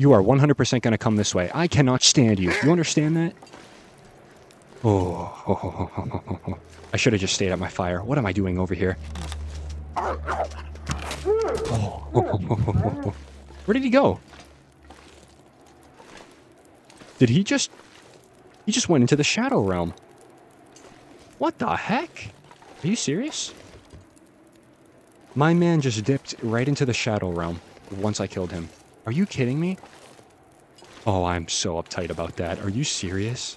You are 100% going to come this way. I cannot stand you. You understand that? Oh. I should have just stayed at my fire. What am I doing over here? Oh. Where did he go? Did he just... He just went into the Shadow Realm. What the heck? Are you serious? My man just dipped right into the Shadow Realm once I killed him. Are you kidding me? Oh, I'm so uptight about that. Are you serious?